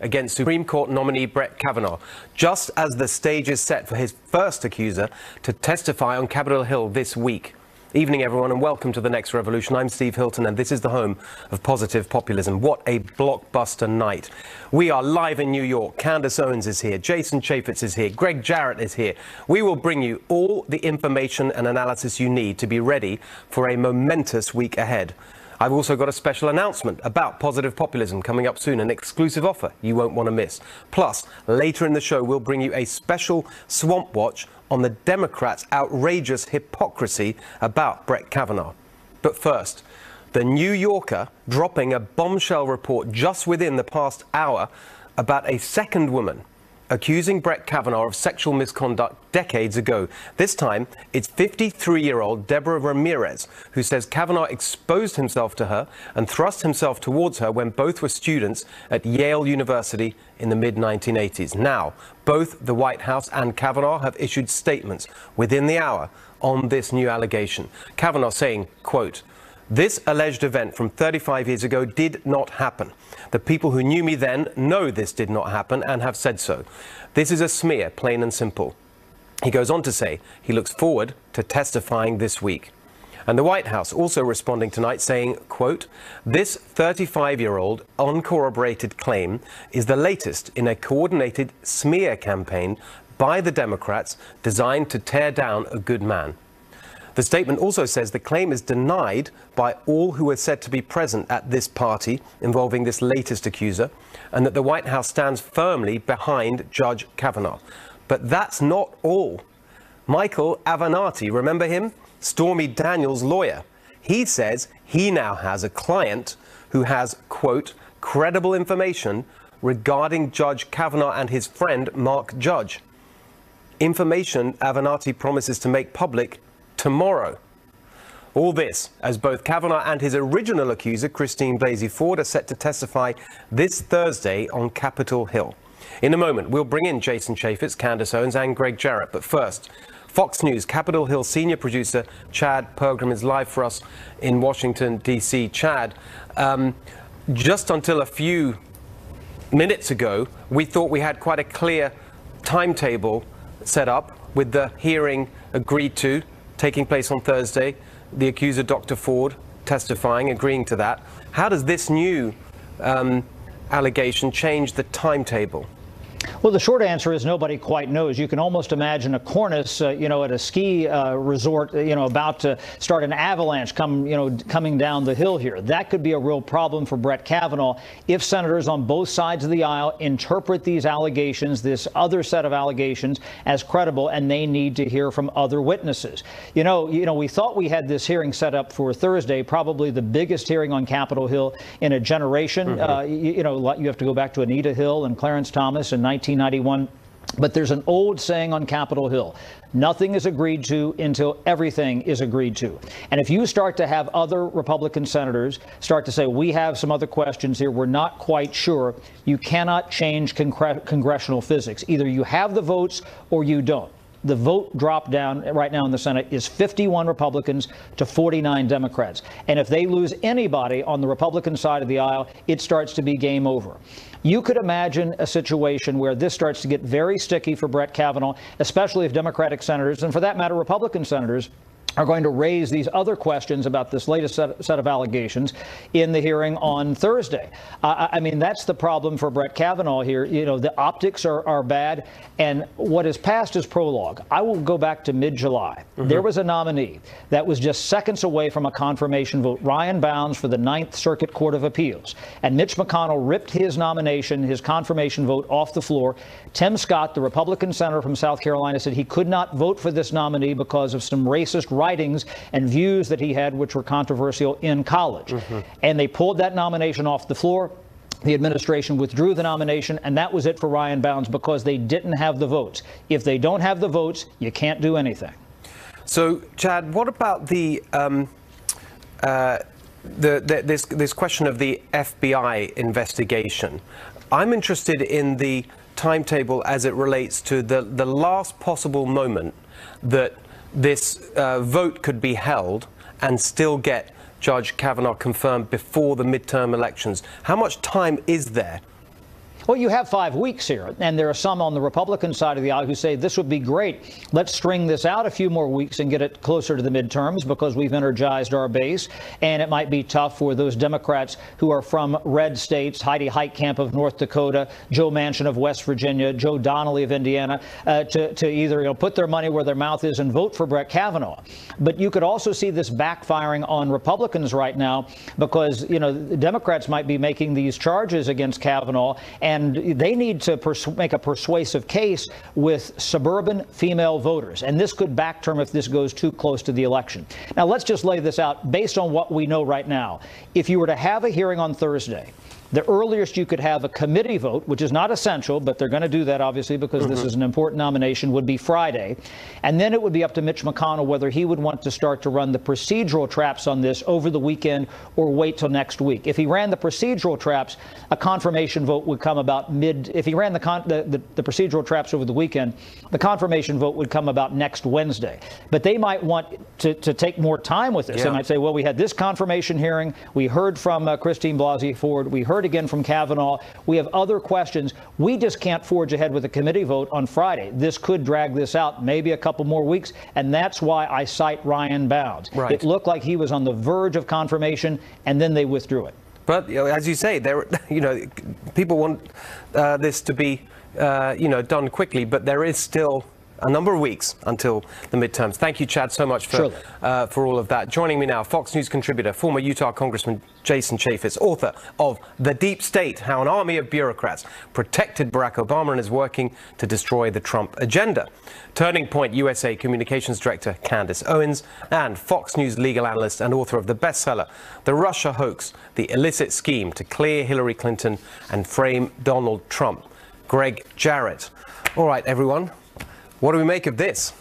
against Supreme Court nominee Brett Kavanaugh, just as the stage is set for his first accuser to testify on Capitol Hill this week. Evening, everyone, and welcome to the next revolution. I'm Steve Hilton, and this is the home of positive populism. What a blockbuster night! We are live in New York. Candace Owens is here, Jason Chaffetz is here, Greg Jarrett is here. We will bring you all the information and analysis you need to be ready for a momentous week ahead. I've also got a special announcement about positive populism coming up soon, an exclusive offer you won't want to miss. Plus, later in the show, we'll bring you a special Swamp Watch on the Democrats' outrageous hypocrisy about Brett Kavanaugh. But first, the New Yorker dropping a bombshell report just within the past hour about a second woman accusing Brett Kavanaugh of sexual misconduct decades ago. This time, it's 53 year old Deborah Ramirez who says Kavanaugh exposed himself to her and thrust himself towards her when both were students at Yale University in the mid 1980s. Now, both the White House and Kavanaugh have issued statements within the hour on this new allegation. Kavanaugh saying, quote, this alleged event from 35 years ago did not happen. The people who knew me then know this did not happen and have said so. This is a smear, plain and simple. He goes on to say he looks forward to testifying this week. And the White House also responding tonight saying, quote, this 35-year-old uncorroborated claim is the latest in a coordinated smear campaign by the Democrats designed to tear down a good man. The statement also says the claim is denied by all who are said to be present at this party involving this latest accuser, and that the White House stands firmly behind Judge Kavanaugh. But that's not all. Michael Avenatti, remember him? Stormy Daniels' lawyer. He says he now has a client who has, quote, credible information regarding Judge Kavanaugh and his friend Mark Judge. Information Avenatti promises to make public tomorrow. All this as both Kavanaugh and his original accuser, Christine Blasey Ford, are set to testify this Thursday on Capitol Hill. In a moment, we'll bring in Jason Chaffetz, Candace Owens, and Greg Jarrett. But first, Fox News Capitol Hill senior producer Chad Pergram is live for us in Washington, D.C. Chad, um, just until a few minutes ago, we thought we had quite a clear timetable set up with the hearing agreed to taking place on Thursday. The accuser, Dr. Ford, testifying, agreeing to that. How does this new um, allegation change the timetable? Well, the short answer is nobody quite knows. You can almost imagine a cornice, uh, you know, at a ski uh, resort, uh, you know, about to start an avalanche come, you know, coming down the hill here. That could be a real problem for Brett Kavanaugh if senators on both sides of the aisle interpret these allegations, this other set of allegations, as credible, and they need to hear from other witnesses. You know, you know, we thought we had this hearing set up for Thursday, probably the biggest hearing on Capitol Hill in a generation. Mm -hmm. you, you know, you have to go back to Anita Hill and Clarence Thomas in 1991. But there's an old saying on Capitol Hill nothing is agreed to until everything is agreed to. And if you start to have other Republican senators start to say, we have some other questions here, we're not quite sure, you cannot change congr congressional physics. Either you have the votes or you don't the vote drop down right now in the Senate is 51 Republicans to 49 Democrats. And if they lose anybody on the Republican side of the aisle, it starts to be game over. You could imagine a situation where this starts to get very sticky for Brett Kavanaugh, especially if Democratic senators, and for that matter, Republican senators, are going to raise these other questions about this latest set, set of allegations in the hearing on Thursday. Uh, I mean, that's the problem for Brett Kavanaugh here. You know, the optics are, are bad, and what is past is prologue. I will go back to mid July. Mm-hmm. There was a nominee that was just seconds away from a confirmation vote, Ryan Bounds for the Ninth Circuit Court of Appeals. And Mitch McConnell ripped his nomination, his confirmation vote, off the floor. Tim Scott, the Republican senator from South Carolina, said he could not vote for this nominee because of some racist writings and views that he had, which were controversial in college. Mm-hmm. And they pulled that nomination off the floor. The administration withdrew the nomination, and that was it for Ryan Bounds because they didn't have the votes. If they don't have the votes, you can't do anything. So, Chad, what about the um, uh, the, the, this this question of the FBI investigation? I'm interested in the timetable as it relates to the the last possible moment that this uh, vote could be held and still get Judge Kavanaugh confirmed before the midterm elections. How much time is there? Well, you have five weeks here, and there are some on the Republican side of the aisle who say this would be great. Let's string this out a few more weeks and get it closer to the midterms because we've energized our base. And it might be tough for those Democrats who are from red states, Heidi Heitkamp of North Dakota, Joe Manchin of West Virginia, Joe Donnelly of Indiana, uh, to, to either you know, put their money where their mouth is and vote for Brett Kavanaugh. But you could also see this backfiring on Republicans right now because, you know, the Democrats might be making these charges against Kavanaugh. And and they need to make a persuasive case with suburban female voters. And this could backterm if this goes too close to the election. Now, let's just lay this out based on what we know right now. If you were to have a hearing on Thursday, the earliest you could have a committee vote, which is not essential, but they're going to do that obviously because mm-hmm. this is an important nomination, would be Friday. And then it would be up to Mitch McConnell whether he would want to start to run the procedural traps on this over the weekend or wait till next week. If he ran the procedural traps, a confirmation vote would come about mid. If he ran the, con, the, the, the procedural traps over the weekend, the confirmation vote would come about next Wednesday. But they might want to, to take more time with this. Yeah. They might say, well, we had this confirmation hearing. We heard from uh, Christine Blasey Ford. We heard again from Kavanaugh. We have other questions. We just can't forge ahead with a committee vote on Friday. This could drag this out maybe a couple more weeks, and that's why I cite Ryan Bounds. Right. It looked like he was on the verge of confirmation, and then they withdrew it. But you know, as you say, there, you know, people want uh, this to be, uh, you know, done quickly, but there is still a number of weeks until the midterms. Thank you, Chad, so much for, uh, for all of that. Joining me now, Fox News contributor, former Utah Congressman Jason Chaffetz, author of The Deep State How an Army of Bureaucrats Protected Barack Obama and is Working to Destroy the Trump Agenda. Turning Point USA Communications Director Candace Owens, and Fox News legal analyst and author of the bestseller, The Russia Hoax The Illicit Scheme to Clear Hillary Clinton and Frame Donald Trump, Greg Jarrett. All right, everyone. What do we make of this?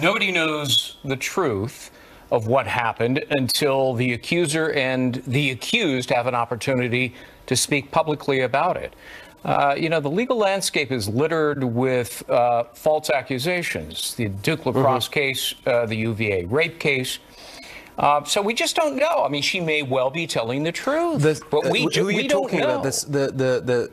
Nobody knows the truth of what happened until the accuser and the accused have an opportunity to speak publicly about it. Uh, you know, the legal landscape is littered with uh, false accusations. The Duke Lacrosse mm-hmm. case, uh, the UVA rape case. Uh, so we just don't know. I mean, she may well be telling the truth, the, but we, uh, who are you talking about? This, the the the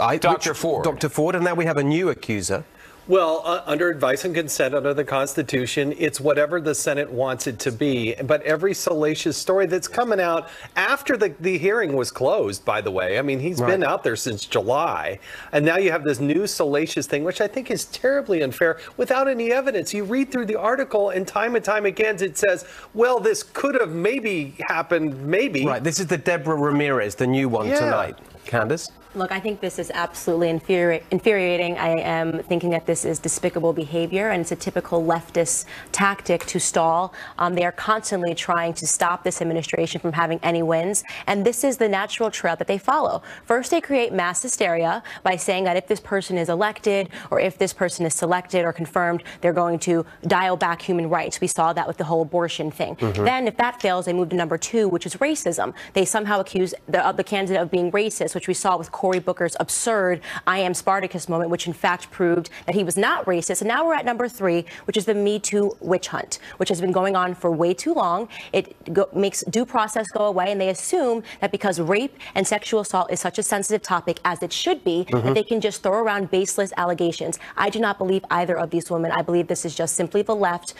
I, Dr. Ford. Dr. Ford, and now we have a new accuser. Well, uh, under advice and consent under the Constitution, it's whatever the Senate wants it to be. But every salacious story that's coming out after the, the hearing was closed, by the way, I mean, he's right. been out there since July. And now you have this new salacious thing, which I think is terribly unfair without any evidence. You read through the article, and time and time again, it says, well, this could have maybe happened, maybe. Right. This is the Deborah Ramirez, the new one yeah. tonight. Candace? Look, I think this is absolutely infuri- infuriating. I am thinking that this is despicable behavior and it's a typical leftist tactic to stall. Um, they are constantly trying to stop this administration from having any wins. And this is the natural trail that they follow. First, they create mass hysteria by saying that if this person is elected or if this person is selected or confirmed, they're going to dial back human rights. We saw that with the whole abortion thing. Mm-hmm. Then, if that fails, they move to number two, which is racism. They somehow accuse the, uh, the candidate of being racist, which we saw with Cory Booker's absurd I am Spartacus moment, which in fact proved that he was not racist. And now we're at number three, which is the Me Too witch hunt, which has been going on for way too long. It makes due process go away, and they assume that because rape and sexual assault is such a sensitive topic, as it should be, mm-hmm. that they can just throw around baseless allegations. I do not believe either of these women. I believe this is just simply the left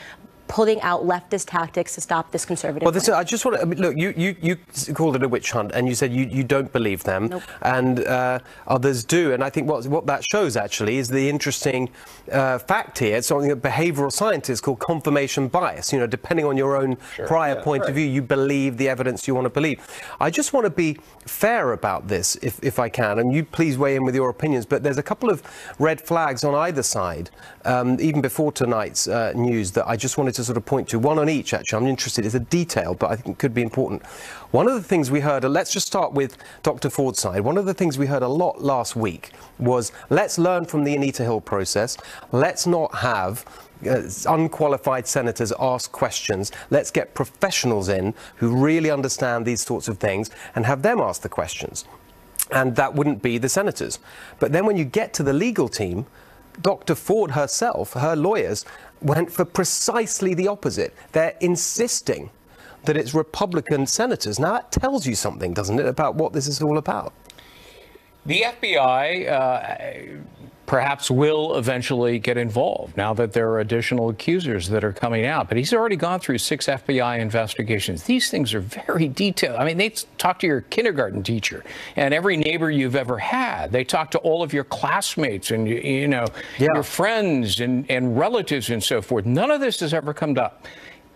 pulling out leftist tactics to stop this conservative. Well, this, I just want to I mean, look. You, you, you called it a witch hunt, and you said you, you don't believe them, nope. and uh, others do. And I think what what that shows actually is the interesting uh, fact here. It's something that behavioural scientists call confirmation bias. You know, depending on your own sure. prior yeah, point right. of view, you believe the evidence you want to believe. I just want to be fair about this, if if I can, and you please weigh in with your opinions. But there's a couple of red flags on either side, um, even before tonight's uh, news, that I just wanted to to sort of point to, one on each actually. I'm interested. It's a detail, but I think it could be important. One of the things we heard, let's just start with Dr. Ford's side. One of the things we heard a lot last week was let's learn from the Anita Hill process. Let's not have uh, unqualified senators ask questions. Let's get professionals in who really understand these sorts of things and have them ask the questions. And that wouldn't be the senators. But then when you get to the legal team, Dr. Ford herself, her lawyers, went for precisely the opposite. They're insisting that it's Republican senators. Now, that tells you something, doesn't it, about what this is all about? The FBI uh, perhaps will eventually get involved now that there are additional accusers that are coming out. But he's already gone through six FBI investigations. These things are very detailed. I mean, they talk to your kindergarten teacher and every neighbor you've ever had. They talk to all of your classmates and, you know, yeah. your friends and, and relatives and so forth. None of this has ever come up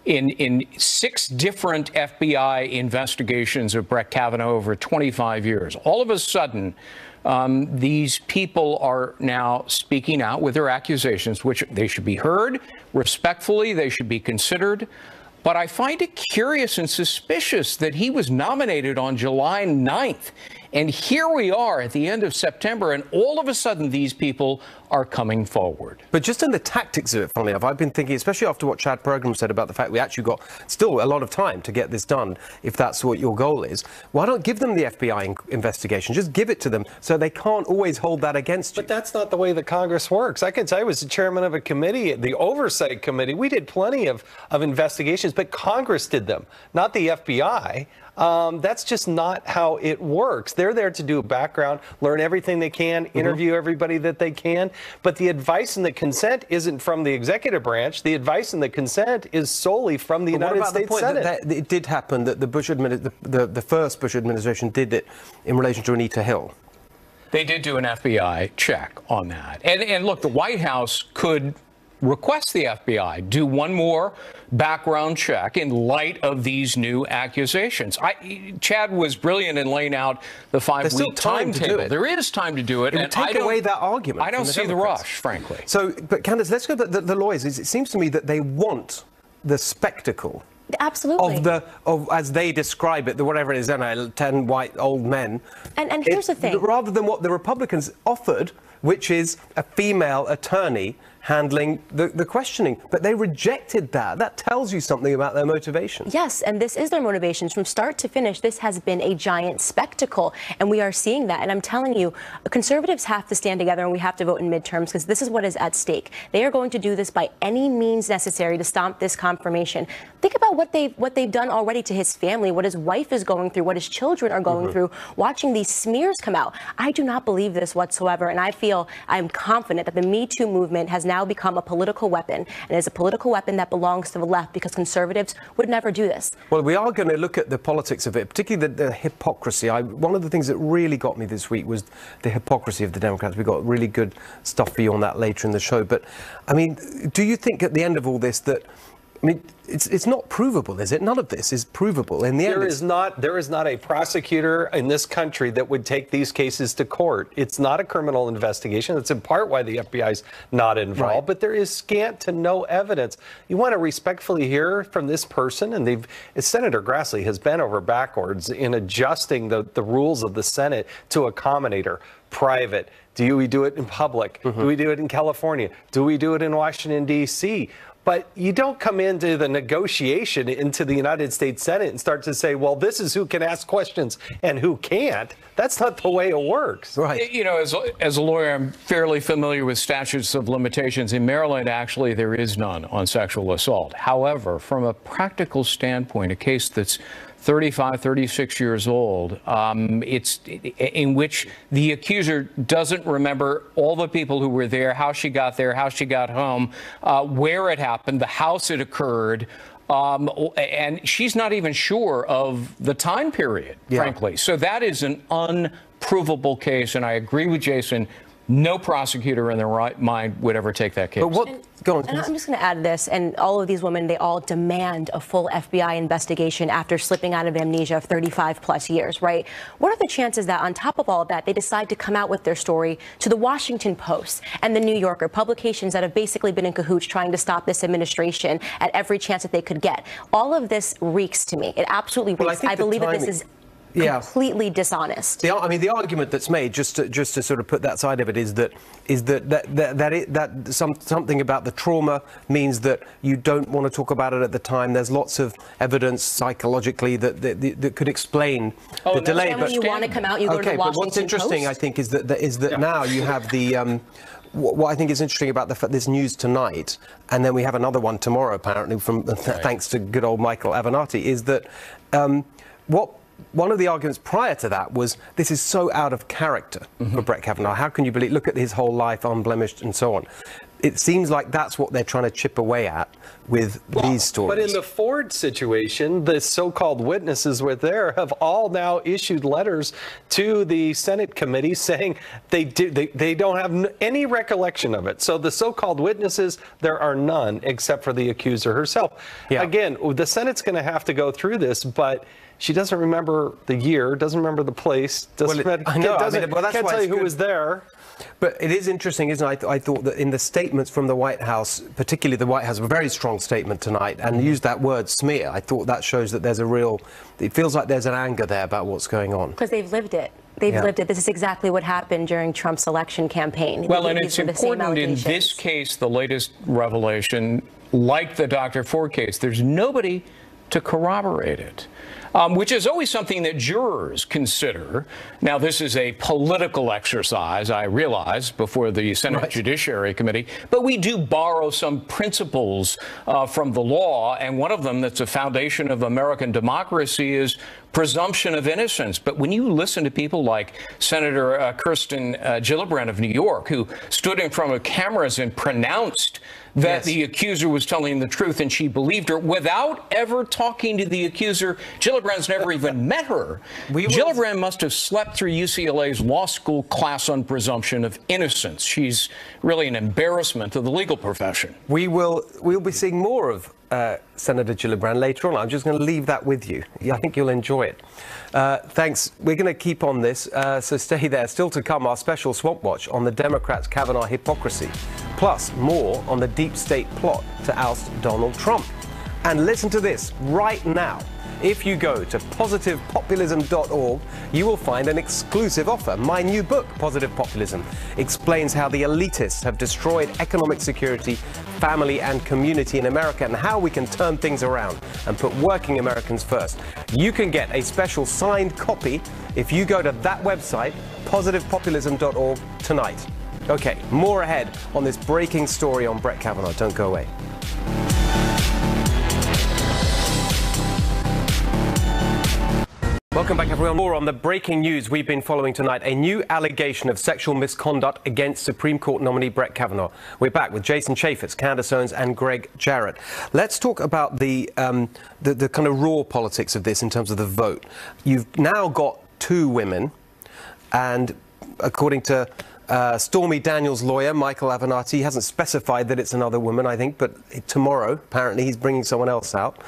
in, in six different FBI investigations of Brett Kavanaugh over 25 years. All of a sudden, um, these people are now speaking out with their accusations, which they should be heard respectfully, they should be considered. But I find it curious and suspicious that he was nominated on July 9th. And here we are at the end of September, and all of a sudden these people are coming forward. But just in the tactics of it, funnily enough, I've been thinking, especially after what Chad Pergram said about the fact we actually got still a lot of time to get this done, if that's what your goal is. Why don't give them the FBI investigation? Just give it to them so they can't always hold that against you. But that's not the way the Congress works. I can tell you, as the chairman of a committee, the Oversight Committee, we did plenty of, of investigations, but Congress did them, not the FBI. Um, that's just not how it works. They're there to do a background, learn everything they can, mm-hmm. interview mm-hmm. everybody that they can. But the advice and the consent isn't from the executive branch. The advice and the consent is solely from the but United States the point Senate. That, that it did happen that the Bush admini- the, the, the first Bush administration did it in relation to Anita Hill. They did do an FBI check on that. And, and look, the White House could request the FBI do one more background check in light of these new accusations. I, Chad was brilliant in laying out the five-week timetable. There is time to do it. it and take away that argument. I don't the see Democrats. the rush, frankly. So, but Candace, let's go to the, the lawyers. It seems to me that they want the spectacle Absolutely. Of the, of as they describe it, the whatever it is, I know, ten white old men. And, and here's it, the thing. Rather than what the Republicans offered, which is a female attorney handling the, the questioning. But they rejected that. That tells you something about their motivation. Yes, and this is their motivations. From start to finish, this has been a giant spectacle, and we are seeing that. And I'm telling you, conservatives have to stand together and we have to vote in midterms because this is what is at stake. They are going to do this by any means necessary to stop this confirmation. Think about what they've what they've done already to his family, what his wife is going through, what his children are going mm-hmm. through, watching these smears come out. I do not believe this whatsoever, and I feel I'm confident that the Me Too movement has now now become a political weapon, and is a political weapon that belongs to the left because conservatives would never do this. Well, we are going to look at the politics of it, particularly the, the hypocrisy. I, one of the things that really got me this week was the hypocrisy of the Democrats. We've got really good stuff for you on that later in the show. But, I mean, do you think at the end of all this that I mean, it's it's not provable, is it? None of this is provable. In the there end, is not there is not a prosecutor in this country that would take these cases to court. It's not a criminal investigation. That's in part why the FBI is not involved. Right. But there is scant to no evidence. You want to respectfully hear from this person, and they've Senator Grassley has bent over backwards in adjusting the, the rules of the Senate to accommodate her. Private. Do we do it in public? Mm-hmm. Do we do it in California? Do we do it in Washington D.C.? But you don't come into the negotiation into the United States Senate and start to say, well, this is who can ask questions and who can't. That's not the way it works. Right. You know, as, as a lawyer, I'm fairly familiar with statutes of limitations. In Maryland, actually, there is none on sexual assault. However, from a practical standpoint, a case that's 35, 36 years old, um, it's in which the accuser doesn't remember all the people who were there, how she got there, how she got home, uh, where it happened, the house it occurred. Um, and she's not even sure of the time period, yeah. frankly. So that is an unprovable case. And I agree with Jason. No prosecutor in their right mind would ever take that case. But what? Go on. And I'm just going to add this, and all of these women, they all demand a full FBI investigation after slipping out of amnesia of 35 plus years, right? What are the chances that, on top of all of that, they decide to come out with their story to the Washington Post and the New Yorker, publications that have basically been in cahoots trying to stop this administration at every chance that they could get? All of this reeks to me. It absolutely reeks. Well, I, I believe that this is yeah. completely dishonest. The, I mean, the argument that's made, just to, just to sort of put that side of it, is that is that that that, that, it, that some, something about the trauma means that you don't want to talk about it at the time. There's lots of evidence psychologically that that, that could explain oh, the delay. And when you want to come out, you go okay, to the Washington but what's interesting, Post? I think, is that, that is that yeah. now you have the. Um, what I think is interesting about the, this news tonight, and then we have another one tomorrow, apparently, from right. thanks to good old Michael Avenatti, is that um, what one of the arguments prior to that was this is so out of character Mm-hmm. for Brett Kavanaugh. How can you believe? Look at his whole life, unblemished, and so on. It seems like that's what they're trying to chip away at with these stories. But in the Ford situation, the so-called witnesses were there have all now issued letters to the Senate committee saying they do, they, they don't have any recollection of it. So the so-called witnesses, there are none except for the accuser herself. Yeah. Again, the Senate's going to have to go through this, but she doesn't remember the year, doesn't remember the place, doesn't, Well, it- I know, doesn't- mean, well, that's can't tell you who good. was there. But it is interesting, isn't it? I, th- I thought that in the statements from the White House, particularly the White House, a very strong statement tonight, and mm-hmm. used that word smear. I thought that shows that there's a real. It feels like there's an anger there about what's going on. Because they've lived it. They've Yeah. lived it. This is exactly what happened during Trump's election campaign. Well, and it's were the important in this case, the latest revelation, like the Dr. Ford case, there's nobody to corroborate it. Um, which is always something that jurors consider. Now, this is a political exercise, I realize, before the Senate Right. Judiciary Committee, but we do borrow some principles uh, from the law, and one of them that's a foundation of American democracy is presumption of innocence. But when you listen to people like Senator uh, Kirsten uh, Gillibrand of New York, who stood in front of cameras and pronounced that Yes. the accuser was telling the truth and she believed her without ever talking to the accuser. Gillibrand's never even met her. We Gillibrand must have slept through UCLA's law school class on presumption of innocence. She's really an embarrassment to the legal profession. We will we'll be seeing more of uh, Senator Gillibrand later on. I'm just going to leave that with you. I think you'll enjoy it. Uh, thanks. We're going to keep on this, uh, so stay there. Still to come, our special Swamp Watch on the Democrats' Kavanaugh hypocrisy, plus more on the deep state plot to oust Donald Trump. And listen to this right now. If you go to positivepopulism.org, you will find an exclusive offer. My new book, Positive Populism, explains how the elitists have destroyed economic security, family, and community in America and how we can turn things around and put working Americans first. You can get a special signed copy if you go to that website, positivepopulism.org, tonight. Okay, more ahead on this breaking story on Brett Kavanaugh. Don't go away. Welcome back, everyone. More on the breaking news we've been following tonight. A new allegation of sexual misconduct against Supreme Court nominee Brett Kavanaugh. We're back with Jason Chaffetz, Candace Owens, and Greg Jarrett. Let's talk about the, um, the, the kind of raw politics of this in terms of the vote. You've now got two women, and according to uh, Stormy Daniels' lawyer, Michael Avenatti, hasn't specified that it's another woman, I think, but tomorrow, apparently, he's bringing someone else out.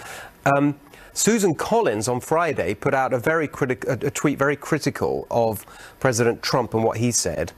Um, Susan Collins on Friday put out a very critic, a, a tweet very critical of President Trump and what he said.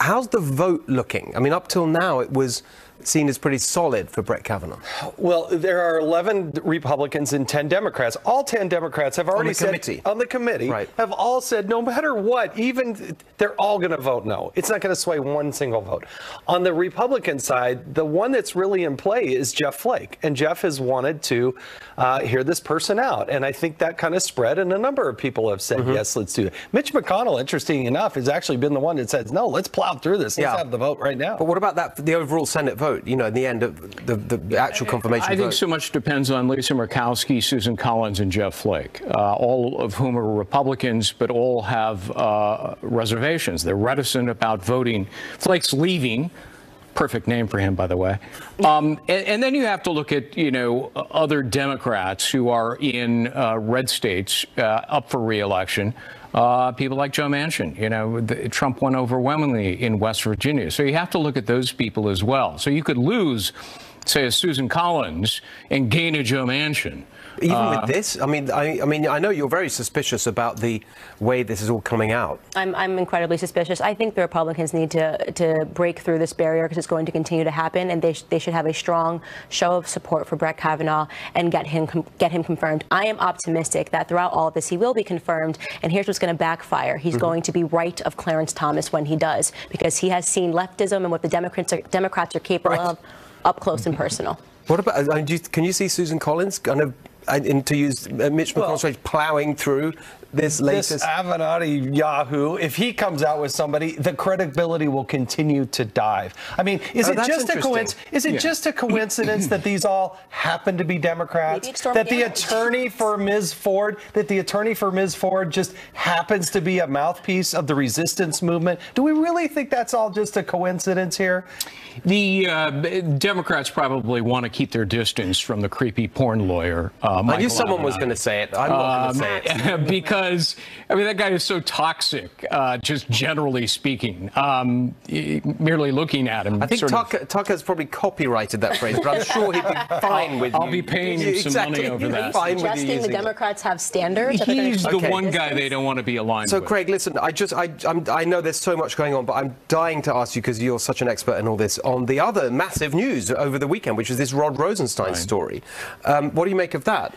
How's the vote looking? I mean, up till now, it was seen as pretty solid for Brett Kavanaugh. Well, there are 11 Republicans and 10 Democrats. All 10 Democrats have already the said committee. on the committee Right. have all said no matter what, even they're all going to vote no. It's not going to sway one single vote. On the Republican side, the one that's really in play is Jeff Flake, and Jeff has wanted to uh, hear this person out, and I think that kind of spread, and a number of people have Mm-hmm. said yes, let's do it. Mitch McConnell, interesting enough, has actually been the one that says no, let's plow through this. Let's Yeah. have the vote right now. But what about that, the overall Senate vote? You know, in the end, of the, the, actual confirmation I think so much depends on Lisa Murkowski, Susan Collins, and Jeff Flake, uh, all of whom are Republicans, but all have uh, reservations. They're reticent about voting. Flake's leaving. Perfect name for him, by the way. Um, and, and then you have to look at, you know, other Democrats who are in uh, red states uh, up for reelection. Uh, people like Joe Manchin, you know, the, Trump won overwhelmingly in West Virginia. So you have to look at those people as well. So you could lose, say, a Susan Collins and gain a Joe Manchin. Even Uh, with this, I mean, I, I mean, I know you're very suspicious about the way this is all coming out. I'm, I'm incredibly suspicious. I think the Republicans need to to break through this barrier because it's going to continue to happen, and they, sh- they should have a strong show of support for Brett Kavanaugh and get him com- get him confirmed. I am optimistic that throughout all of this he will be confirmed, and here's what's going to backfire. He's going to be right of Clarence Thomas when he does because he has seen leftism and what the Democrats are, Democrats are capable Right. of up close and personal. What about? I mean, do you, can you see Susan Collins kind of, in, to use uh, Mitch Well- McConnell's phrase, plowing through this latest? This Avenatti Yahoo, if he comes out with somebody, the credibility will continue to dive. I mean, is Oh, it just a coincidence? Is it Yeah. just a coincidence that these all happen to be Democrats? Maybe it's Stormy That the Daniels. attorney for Ms. Ford, that the attorney for Ms. Ford just happens to be a mouthpiece of the resistance movement? Do we really think that's all just a coincidence here? The uh, Democrats probably want to keep their distance from the creepy porn lawyer. Uh, I knew Michael someone was going to say it. I'm not going to say it. because I mean that guy is so toxic, uh, just generally speaking. Um, merely looking at him, I think sort of- Tucker, Tucker's probably copyrighted that phrase, but I'm sure he'd be fine with it. I'll you. be paying him some exactly. money over He'd that. Fine with you Suggesting the using it. Democrats have standards. that they're gonna he's the Okay. one guy they don't want to be aligned So, with. Craig, listen, I just, I, I'm, I know there's so much going on, but I'm dying to ask you because you're such an expert in all this on the other massive news over the weekend, which is this Rod Rosenstein story. Um, what do you make of that?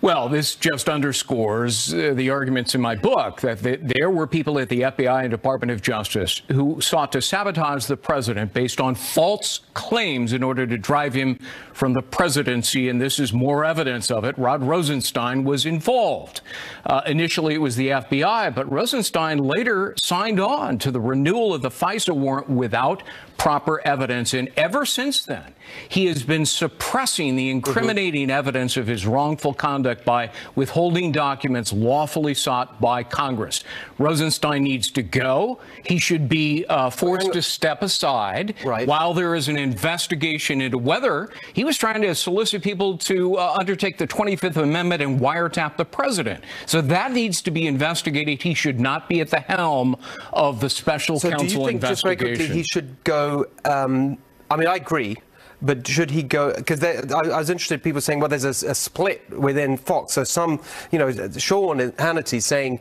Well, this just underscores uh, the arguments in my book that th- there were people at the FBI and Department of Justice who sought to sabotage the president based on false claims in order to drive him from the presidency, and this is more evidence of it. Rod Rosenstein was involved. Uh, initially, it was the FBI, but Rosenstein later signed on to the renewal of the FISA warrant without proper evidence. And ever since then, he has been suppressing the incriminating evidence of his wrongful conduct by withholding documents lawfully sought by Congress. Rosenstein needs to go. He should be uh, forced to step aside Right. while there is an investigation into whether he was trying to solicit people to uh, undertake the 25th Amendment and wiretap the president. So that needs to be investigated. He should not be at the helm of the special So, do you think just investigation. he should go? Um, I mean, I agree. But should he go? Because I, I was interested. People saying, "Well, there's a, a split within Fox." So some, you know, Sean Hannity saying,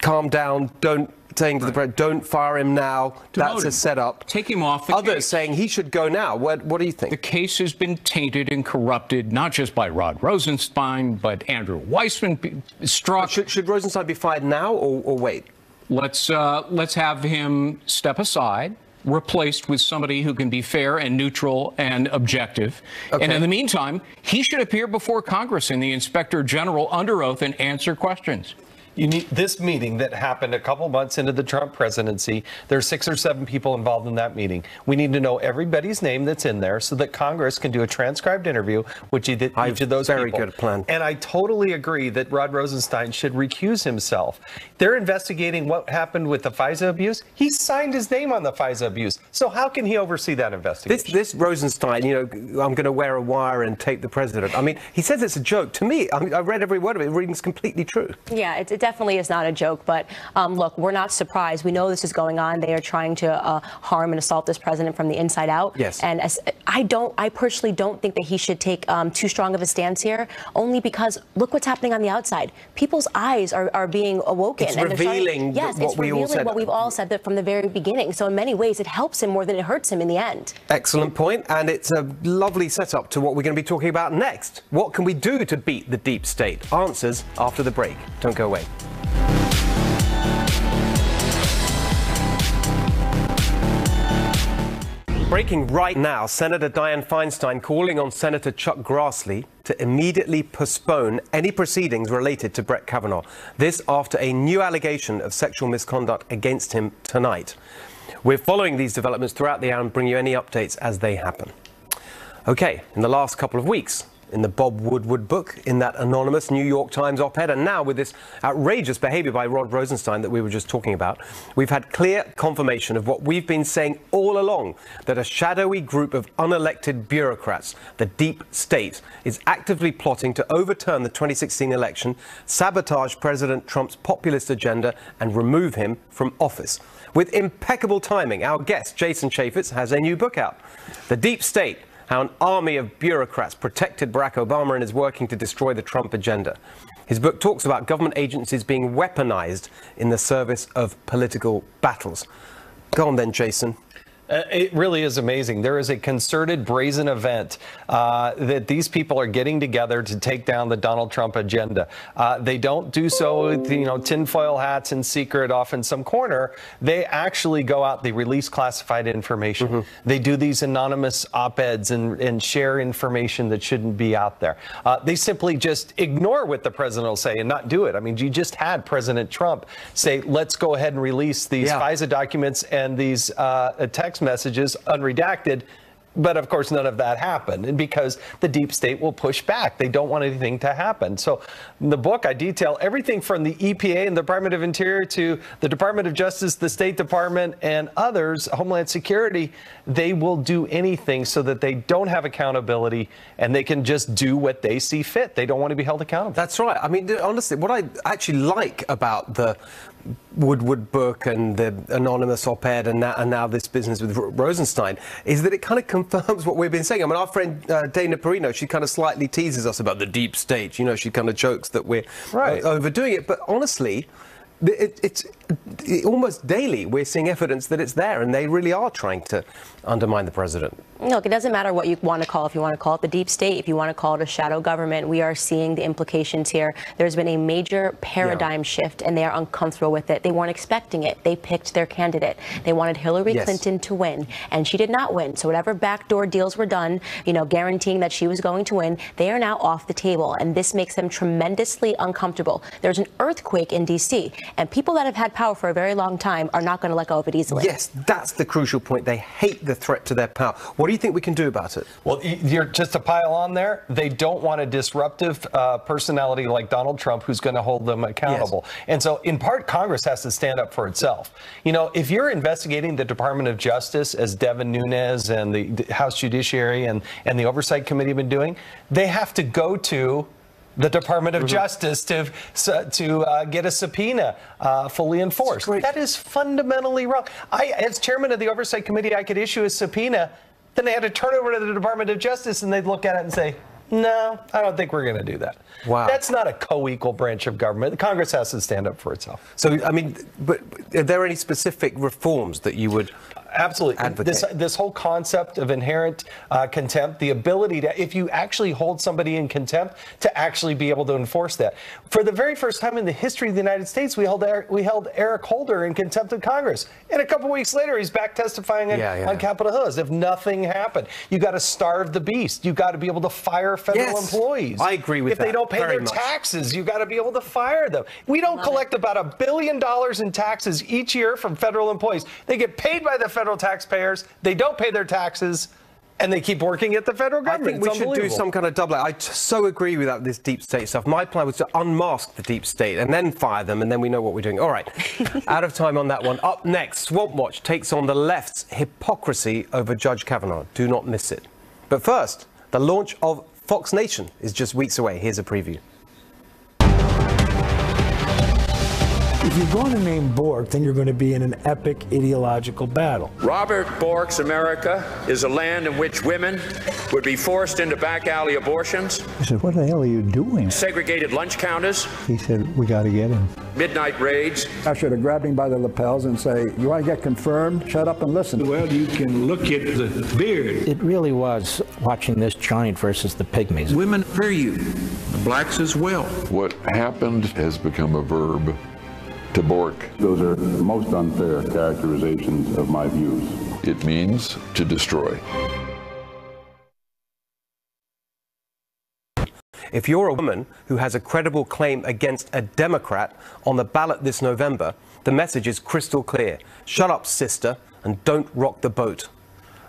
"Calm down, don't." Saying to the president, "Don't fire him now. That's a setup." Take him off the Others case. saying he should go now. What, what do you think? The case has been tainted and corrupted, not just by Rod Rosenstein, but Andrew Weissmann struck. should, should Rosenstein be fired now or, or wait? Let's uh, let's have him step aside, replaced with somebody who can be fair and neutral and objective. And in the meantime, he should appear before Congress and the Inspector General under oath and answer questions. You need this meeting that happened a couple months into the Trump presidency. There are six or seven people involved in that meeting. We need to know everybody's name that's in there so that Congress can do a transcribed interview with each I've- each of those very people. good plan. And I totally agree that Rod Rosenstein should recuse himself. They're investigating what happened with the FISA abuse. He signed his name on the FISA abuse. So how can he oversee that investigation? this Rosenstein, you know, I'm going to wear a wire and tape the president. I mean, he says it's a joke. To me, I, mean, I read every word of it. It rings completely true. Yeah, it, it definitely is not a joke. But um, look, we're not surprised. We know this is going on. They are trying to uh, harm and assault this president from the inside out. Yes. And as, I don't, I personally don't think that he should take um, too strong of a stance here, only because look what's happening on the outside. People's eyes are, are being awoken. It's and they're starting- revealing yes, what it's we all revealing said. what we've all said that from the very beginning. So in many ways, it helps him more than it hurts him in the end. Excellent point, and it's a lovely setup to what we're going to be talking about next. What can we do to beat the deep state? Answers after the break. Don't go away. Breaking right now, Senator Dianne Feinstein calling on Senator Chuck Grassley to immediately postpone any proceedings related to Brett Kavanaugh. This after a new allegation of sexual misconduct against him tonight. We're following these developments throughout the hour and bring you any updates as they happen. Okay, in the last couple of weeks, in the Bob Woodward book, in that anonymous New York Times op ed, and now with this outrageous behavior by Rod Rosenstein that we were just talking about, we've had clear confirmation of what we've been saying all along that a shadowy group of unelected bureaucrats, the deep state, is actively plotting to overturn the 2016 election, sabotage President Trump's populist agenda, and remove him from office. With impeccable timing, our guest, Jason Chaffetz, has a new book out The Deep State how an army of bureaucrats protected Barack Obama and is working to destroy the Trump agenda. His book talks about government agencies being weaponized in the service of political battles. Go on then, Jason. Uh, it really is amazing. There is a concerted, brazen event uh, that these people are getting together to take down the Donald Trump agenda. Uh, they don't do so with you know tinfoil hats in secret off in some corner. They actually go out. They release classified information. Mm-hmm. They do these anonymous op-eds and, and, share information that shouldn't be out there. Uh, they simply just ignore what the president will say and not do it. I mean, you just had President Trump say, "Let's go ahead and release these yeah. FISA documents and these uh, text." Text messages unredacted. But of course, none of that happened. And because the deep state will push back, they don't want anything to happen. So, in the book, I detail everything from the EPA and the Department of Interior to the Department of Justice, the State Department, and others, Homeland Security. They will do anything so that they don't have accountability and they can just do what they see fit. They don't want to be held accountable. That's right. I mean, honestly, what I actually like about the Woodward book and the anonymous op-ed and now, and now this business with Rosenstein is that it kind of confirms what we've been saying. I mean, our friend uh, Dana Perino, she kind of slightly teases us about the deep state. You know, she kind of jokes that we're right. overdoing it. But honestly, it, it's it, almost daily we're seeing evidence that it's there, and they really are trying to undermine the president. Look, it doesn't matter what you want to call it. If you want to call it the deep state, if you want to call it a shadow government, we are seeing the implications here. There's been a major paradigm yeah. shift, and they are uncomfortable with it. They weren't expecting it. They picked their candidate. They wanted Hillary yes. Clinton to win, and she did not win. So whatever backdoor deals were done, you know, guaranteeing that she was going to win, they are now off the table, and this makes them tremendously uncomfortable. There's an earthquake in D.C., and people that have had power for a very long time are not going to let go of it easily. Yes, that's the crucial point. They hate the threat to their power. What do you think we can do about it? Well, you're just to pile on there. They don't want a disruptive uh, personality like Donald Trump who's going to hold them accountable. Yes. And so, in part, Congress has to stand up for itself. You know, if you're investigating the Department of Justice, as Devin Nunes and the House Judiciary and, and the Oversight Committee have been doing, they have to go to the Department of mm-hmm. Justice to to uh, get a subpoena uh, fully enforced. That is fundamentally wrong. I, as chairman of the Oversight Committee, I could issue a subpoena. Then they had to turn over to the Department of Justice, and they'd look at it and say, no, I don't think we're going to do that. Wow. That's not a co-equal branch of government. The Congress has to stand up for itself. So, I mean, but are there any specific reforms that you would absolutely. Advocate. This this whole concept of inherent uh, contempt, the ability to, if you actually hold somebody in contempt, to actually be able to enforce that. For the very first time in the history of the United States, we held Eric, we held Eric Holder in contempt of Congress, and a couple weeks later, he's back testifying yeah, yeah. on Capitol Hill as if nothing happened. You got to starve the beast. You got to be able to fire federal yes, employees. I agree with if that. If they don't pay their much. taxes, you got to be able to fire them. We don't Love collect it. about a billion dollars in taxes each year from federal employees. They get paid by the federal taxpayers. They don't pay their taxes and they keep working at the federal government. I think we should do some kind of double. I so agree with that, this deep state stuff. My plan was to unmask the deep state and then fire them, and then we know what we're doing. All right, out of time on that one. Up next, Swamp Watch takes on the left's hypocrisy over Judge Kavanaugh. Do not miss it. But first, the launch of Fox Nation is just weeks away. Here's a preview. If you're going to name Bork, then you're going to be in an epic ideological battle. Robert Bork's America is a land in which women would be forced into back alley abortions. I said, What the hell are you doing? Segregated lunch counters. He said, We got to get him. Midnight raids. I should have grabbed him by the lapels and say, You want to get confirmed? Shut up and listen. Well, you can look at the beard. It really was watching this giant versus the pygmies. Women fear you, the blacks as well. What happened has become a verb to Bork. Those are most unfair characterizations of my views. It means to destroy. If you're a woman who has a credible claim against a Democrat on the ballot this November, the message is crystal clear. Shut up, sister, and don't rock the boat.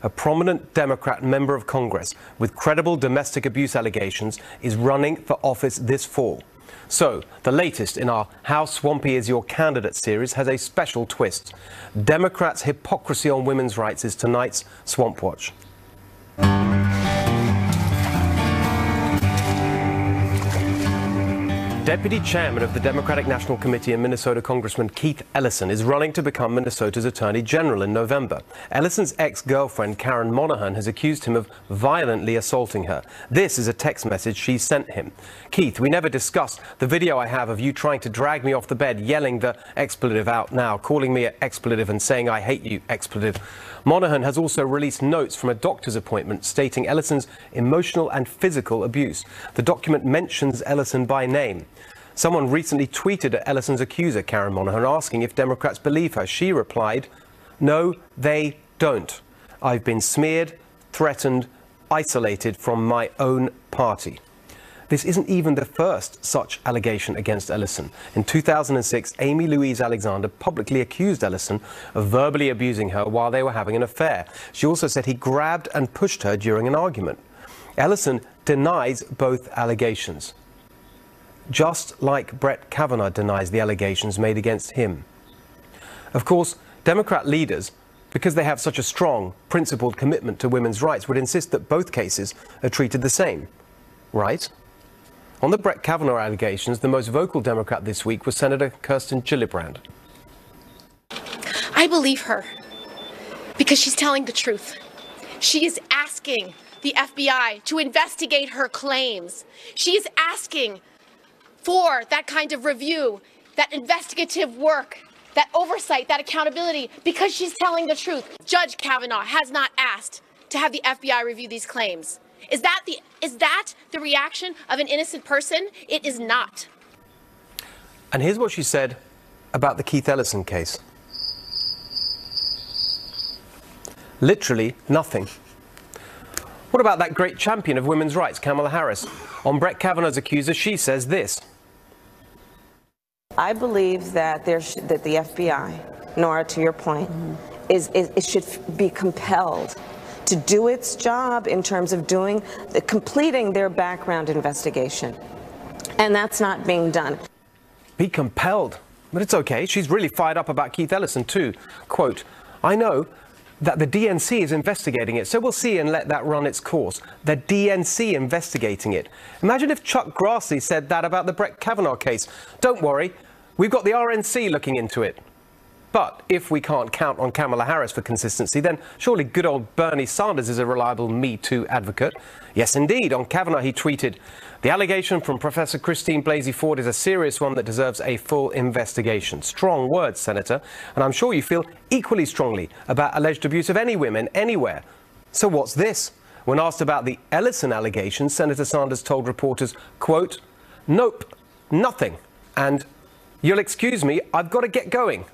A prominent Democrat member of Congress with credible domestic abuse allegations is running for office this fall. So, the latest in our How Swampy is Your Candidate series has a special twist. Democrats' hypocrisy on women's rights is tonight's Swamp Watch. Deputy chairman of the Democratic National Committee and Minnesota Congressman Keith Ellison is running to become Minnesota's Attorney General in November. Ellison's ex girlfriend, Karen Monahan, has accused him of violently assaulting her. This is a text message she sent him. Keith, we never discussed the video I have of you trying to drag me off the bed, yelling the expletive out now, calling me an expletive and saying I hate you, expletive. Monahan has also released notes from a doctor's appointment stating Ellison's emotional and physical abuse. The document mentions Ellison by name. Someone recently tweeted at Ellison's accuser, Karen Monahan, asking if Democrats believe her. She replied, No, they don't. I've been smeared, threatened, isolated from my own party. This isn't even the first such allegation against Ellison. In 2006, Amy Louise Alexander publicly accused Ellison of verbally abusing her while they were having an affair. She also said he grabbed and pushed her during an argument. Ellison denies both allegations, just like Brett Kavanaugh denies the allegations made against him. Of course, Democrat leaders because they have such a strong, principled commitment to women's rights, would insist that both cases are treated the same. Right? On the Brett Kavanaugh allegations, the most vocal Democrat this week was Senator Kirsten Gillibrand. I believe her because she's telling the truth. She is asking the FBI to investigate her claims. She is asking for that kind of review, that investigative work, that oversight, that accountability, because she's telling the truth. Judge Kavanaugh has not asked to have the FBI review these claims. Is that the is that the reaction of an innocent person? It is not. And here's what she said about the Keith Ellison case. Literally nothing. What about that great champion of women's rights, Kamala Harris? On Brett Kavanaugh's accuser, she says this. I believe that there sh- that the FBI, Nora, to your point, mm-hmm. is, is it should be compelled to do its job in terms of doing, completing their background investigation. And that's not being done. Be compelled. But it's okay. She's really fired up about Keith Ellison, too. Quote, I know that the DNC is investigating it, so we'll see and let that run its course. The DNC investigating it. Imagine if Chuck Grassley said that about the Brett Kavanaugh case. Don't worry, we've got the RNC looking into it. But if we can't count on Kamala Harris for consistency, then surely good old Bernie Sanders is a reliable Me Too advocate. Yes, indeed. On Kavanaugh, he tweeted, The allegation from Professor Christine Blasey Ford is a serious one that deserves a full investigation. Strong words, Senator. And I'm sure you feel equally strongly about alleged abuse of any women anywhere. So what's this? When asked about the Ellison allegations, Senator Sanders told reporters, quote, Nope, nothing. And you'll excuse me, I've got to get going.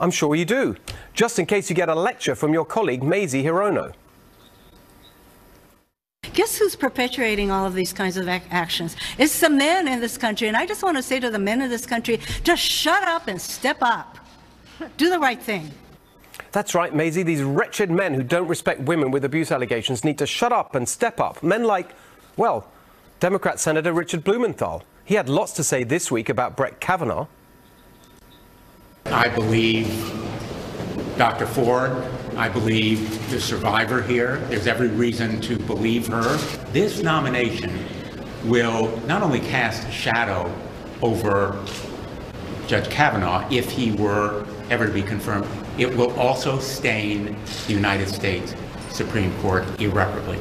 I'm sure you do, just in case you get a lecture from your colleague Mazie Hirono. Guess who's perpetuating all of these kinds of actions? It's the men in this country. And I just want to say to the men in this country, just shut up and step up. Do the right thing. That's right, Mazie. These wretched men who don't respect women with abuse allegations need to shut up and step up. Men like, well, Democrat Senator Richard Blumenthal. He had lots to say this week about Brett Kavanaugh. I believe Dr. Ford. I believe the survivor here. There's every reason to believe her. This nomination will not only cast a shadow over Judge Kavanaugh if he were ever to be confirmed, it will also stain the United States Supreme Court irreparably.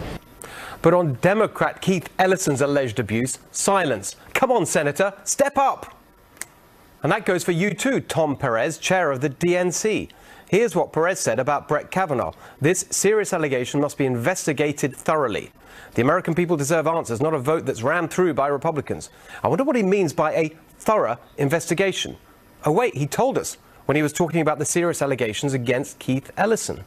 But on Democrat Keith Ellison's alleged abuse, silence. Come on, Senator, step up. And that goes for you too, Tom Perez, chair of the DNC. Here's what Perez said about Brett Kavanaugh. This serious allegation must be investigated thoroughly. The American people deserve answers, not a vote that's rammed through by Republicans. I wonder what he means by a thorough investigation. Oh, wait, he told us when he was talking about the serious allegations against Keith Ellison.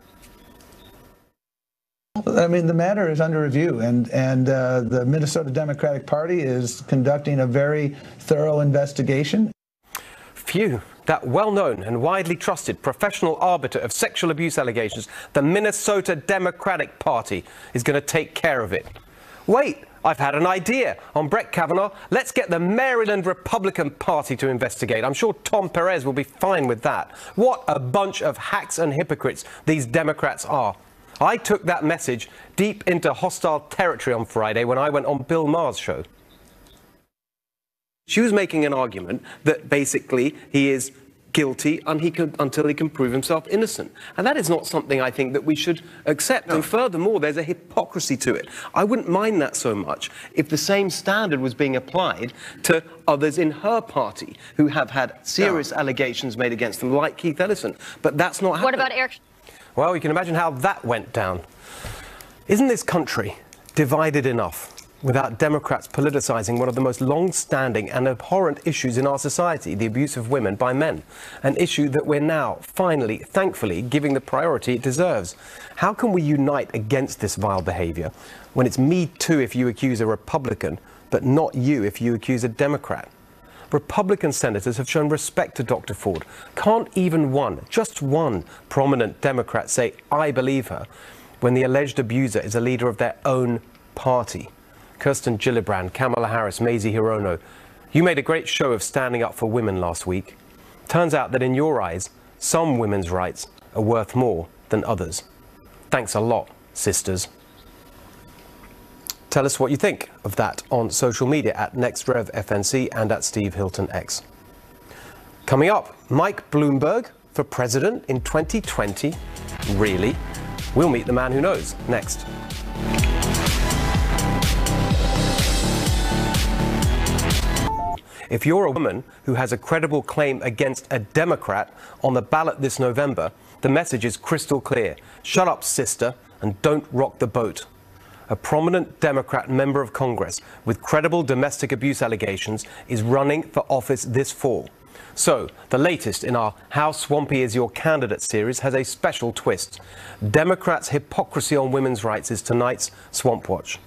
I mean, the matter is under review, and and uh, the Minnesota Democratic Party is conducting a very thorough investigation. Phew, that well known and widely trusted professional arbiter of sexual abuse allegations, the Minnesota Democratic Party, is going to take care of it. Wait, I've had an idea. On Brett Kavanaugh, let's get the Maryland Republican Party to investigate. I'm sure Tom Perez will be fine with that. What a bunch of hacks and hypocrites these Democrats are. I took that message deep into hostile territory on Friday when I went on Bill Maher's show. She was making an argument that basically he is guilty and he can, until he can prove himself innocent. And that is not something I think that we should accept. No. And furthermore, there's a hypocrisy to it. I wouldn't mind that so much if the same standard was being applied to others in her party who have had serious no. allegations made against them, like Keith Ellison. But that's not happening. What about Eric? Well, you can imagine how that went down. Isn't this country divided enough without Democrats politicizing one of the most long-standing and abhorrent issues in our society, the abuse of women by men, an issue that we're now, finally, thankfully, giving the priority it deserves. How can we unite against this vile behavior when it's me too if you accuse a Republican, but not you if you accuse a Democrat? Republican senators have shown respect to Dr. Ford. Can't even one, just one, prominent Democrat say, I believe her, when the alleged abuser is a leader of their own party? Kirsten Gillibrand, Kamala Harris, Mazie Hirono. You made a great show of standing up for women last week. Turns out that in your eyes, some women's rights are worth more than others. Thanks a lot, sisters. Tell us what you think of that on social media at NextRevFNC and at Steve Hilton X. Coming up, Mike Bloomberg for president in 2020. Really? We'll meet the man who knows next. If you're a woman who has a credible claim against a Democrat on the ballot this November, the message is crystal clear. Shut up, sister, and don't rock the boat. A prominent Democrat member of Congress with credible domestic abuse allegations is running for office this fall. So, the latest in our How Swampy is Your Candidate series has a special twist. Democrats' hypocrisy on women's rights is tonight's Swamp Watch.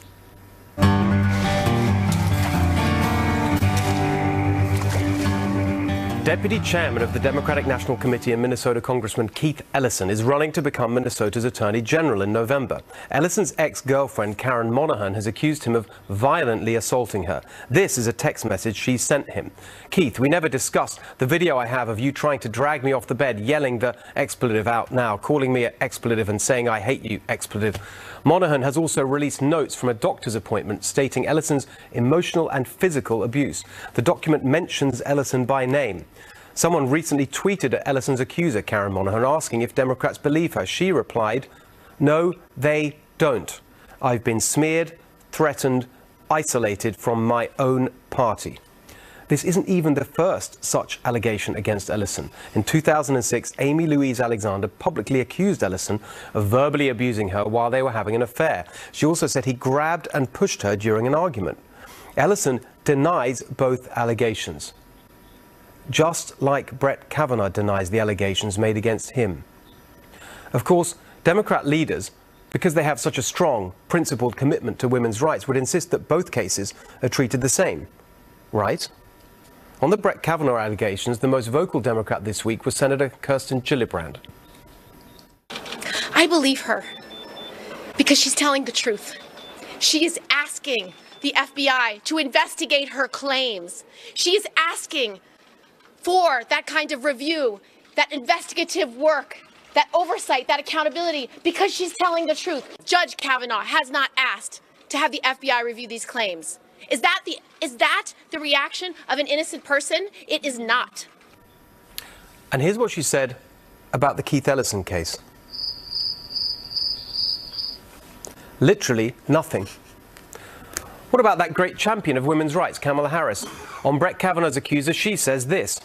Deputy Chairman of the Democratic National Committee and Minnesota Congressman Keith Ellison is running to become Minnesota's Attorney General in November. Ellison's ex-girlfriend Karen Monahan has accused him of violently assaulting her. This is a text message she sent him. Keith, we never discussed the video I have of you trying to drag me off the bed, yelling the expletive out now, calling me an expletive and saying I hate you, expletive. Monahan has also released notes from a doctor's appointment stating Ellison's emotional and physical abuse. The document mentions Ellison by name. Someone recently tweeted at Ellison's accuser, Karen Monahan, asking if Democrats believe her. She replied, No, they don't. I've been smeared, threatened, isolated from my own party. This isn't even the first such allegation against Ellison. In 2006, Amy Louise Alexander publicly accused Ellison of verbally abusing her while they were having an affair. She also said he grabbed and pushed her during an argument. Ellison denies both allegations, just like Brett Kavanaugh denies the allegations made against him. Of course, Democrat leaders because they have such a strong, principled commitment to women's rights, would insist that both cases are treated the same. Right? On the Brett Kavanaugh allegations, the most vocal Democrat this week was Senator Kirsten Gillibrand. I believe her because she's telling the truth. She is asking the FBI to investigate her claims. She is asking for that kind of review, that investigative work, that oversight, that accountability, because she's telling the truth. Judge Kavanaugh has not asked to have the FBI review these claims. Is that the is that the reaction of an innocent person? It is not. And here's what she said about the Keith Ellison case. Literally nothing. What about that great champion of women's rights, Kamala Harris? On Brett Kavanaugh's accuser, she says this.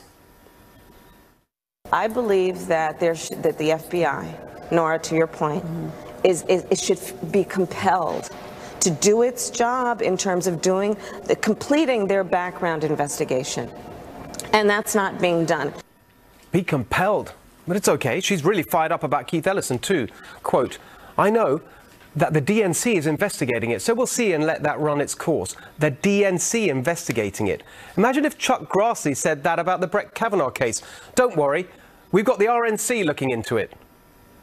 I believe that there that the FBI, Nora, to your point, mm-hmm. is, is it should be compelled to do its job in terms of doing the, completing their background investigation. And that's not being done. Be compelled. But it's okay. She's really fired up about Keith Ellison, too. Quote, I know that the DNC is investigating it, so we'll see and let that run its course. The DNC investigating it. Imagine if Chuck Grassley said that about the Brett Kavanaugh case. Don't worry, we've got the RNC looking into it.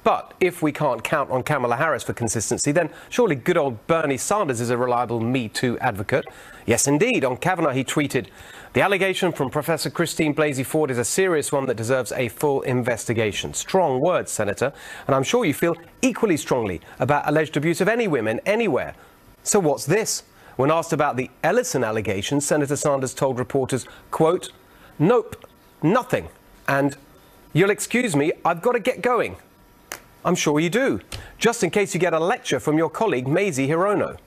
But if we can't count on Kamala Harris for consistency, then surely good old Bernie Sanders is a reliable Me Too advocate. Yes, indeed. On Kavanaugh, he tweeted, The allegation from Professor Christine Blasey Ford is a serious one that deserves a full investigation. Strong words, Senator. And I'm sure you feel equally strongly about alleged abuse of any women anywhere. So what's this? When asked about the Ellison allegations, Senator Sanders told reporters, quote, Nope, nothing. And you'll excuse me, I've got to get going. I'm sure you do. Just in case you get a lecture from your colleague, Mazie Hirono.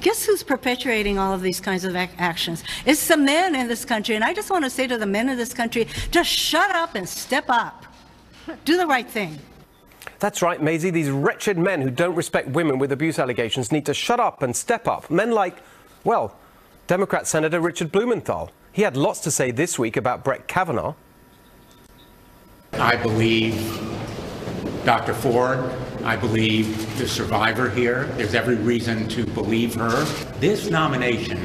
Guess who's perpetuating all of these kinds of ac- actions? It's the men in this country. And I just want to say to the men in this country just shut up and step up. Do the right thing. That's right, Mazie. These wretched men who don't respect women with abuse allegations need to shut up and step up. Men like, well, Democrat Senator Richard Blumenthal. He had lots to say this week about Brett Kavanaugh. I believe Dr. Ford. I believe the survivor here. There's every reason to believe her. This nomination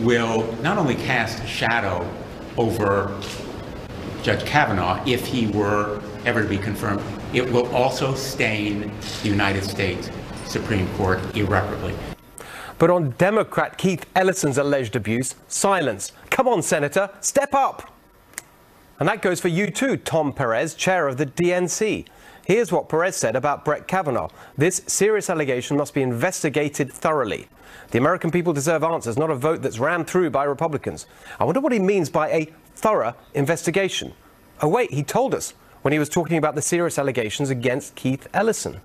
will not only cast a shadow over Judge Kavanaugh if he were ever to be confirmed, it will also stain the United States Supreme Court irreparably. But on Democrat Keith Ellison's alleged abuse, silence. Come on, Senator, step up. And that goes for you too, Tom Perez, chair of the DNC. Here's what Perez said about Brett Kavanaugh. This serious allegation must be investigated thoroughly. The American people deserve answers, not a vote that's rammed through by Republicans. I wonder what he means by a thorough investigation. Oh, wait, he told us when he was talking about the serious allegations against Keith Ellison.